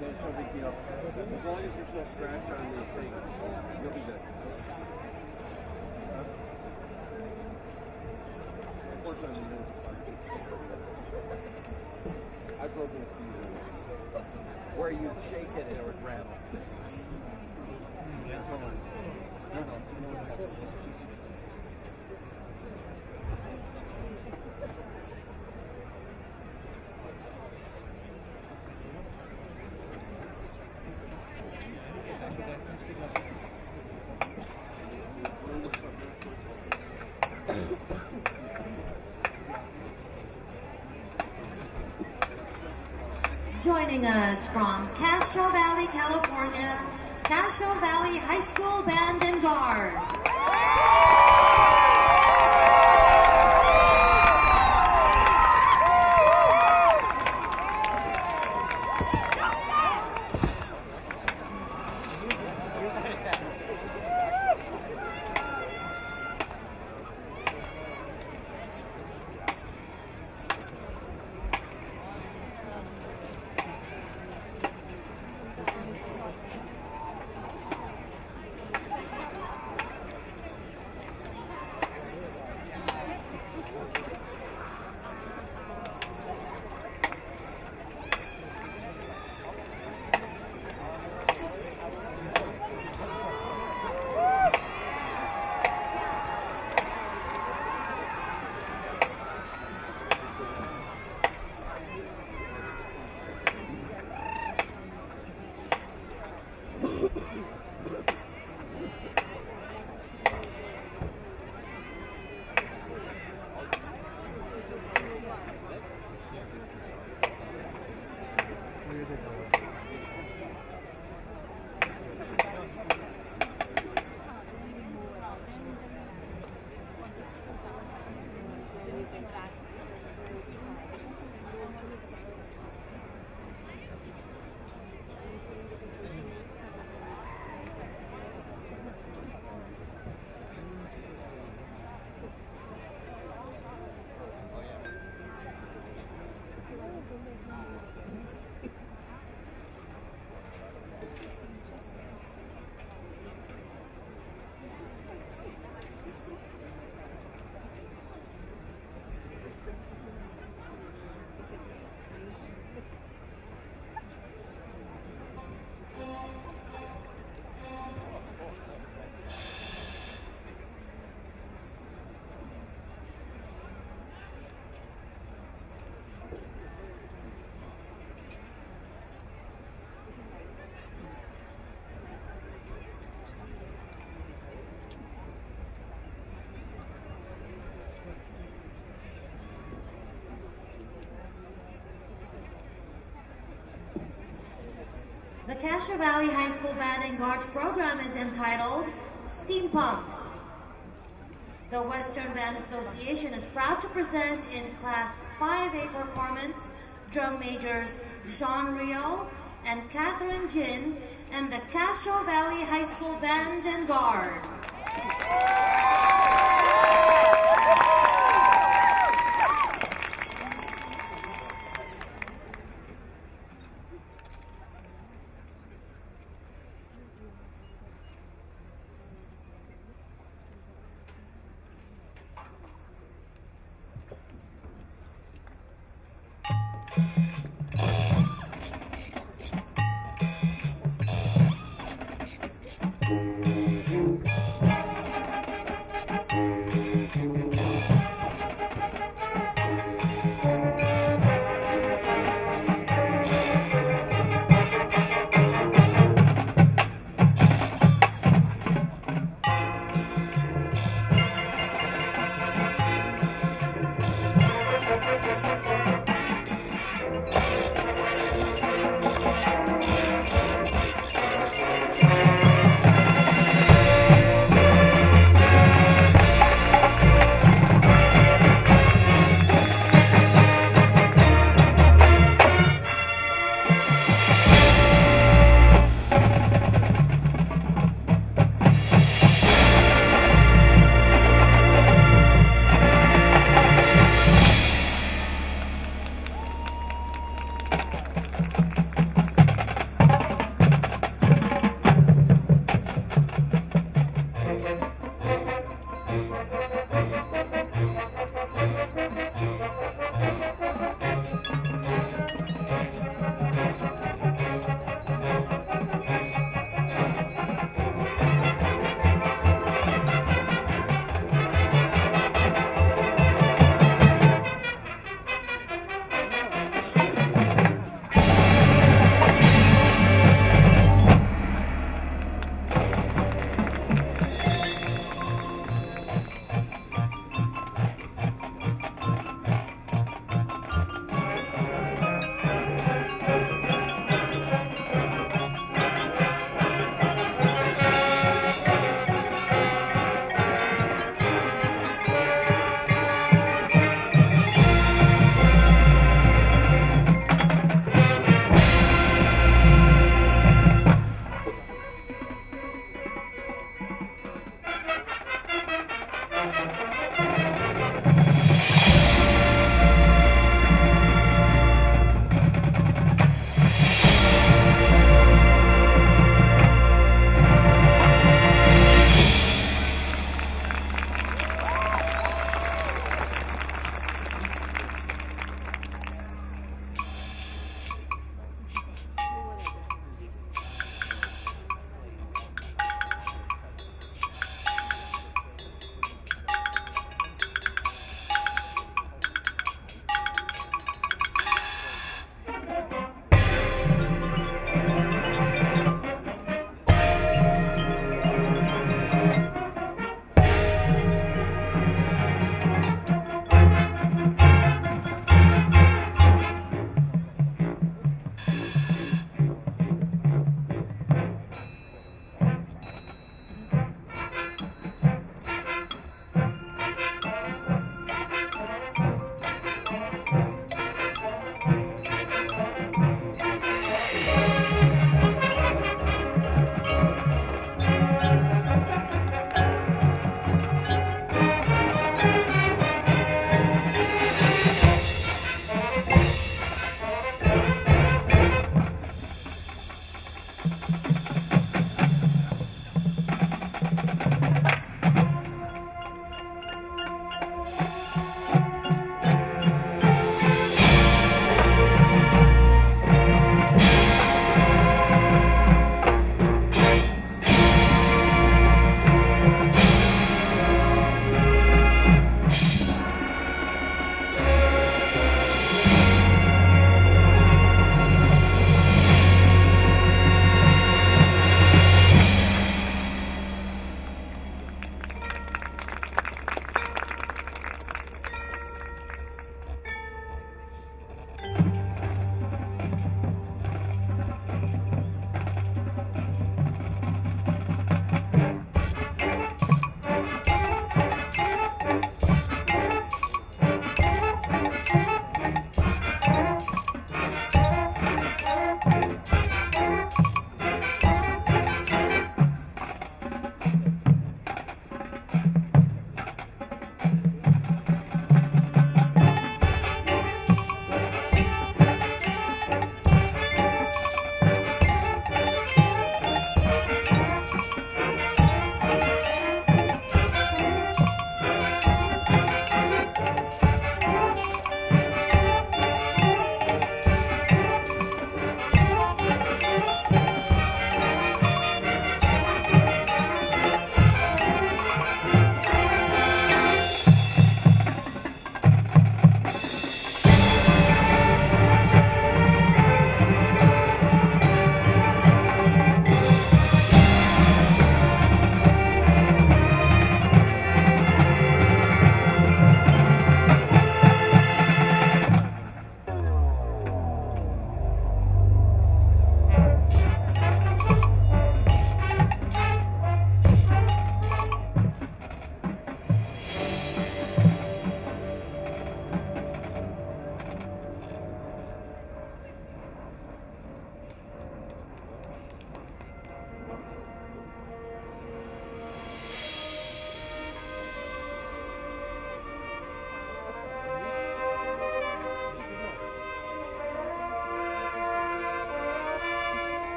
There's no big deal. As long as there's no scratch on the thing, you'll be good. Unfortunately, there's I've broken a few rules. Where you shake it and it would rattle. That's all right. Uh-huh. No, no, no one has it. It's just- Joining us from Castro Valley, California, Castro Valley High School Band and Guard. difficult. The Castro Valley High School Band and Guards program is entitled Steampunks. The Western Band Association is proud to present in Class 5A performance drum majors Sean Rio and Catherine Jin and the Castro Valley High School Band and Guard.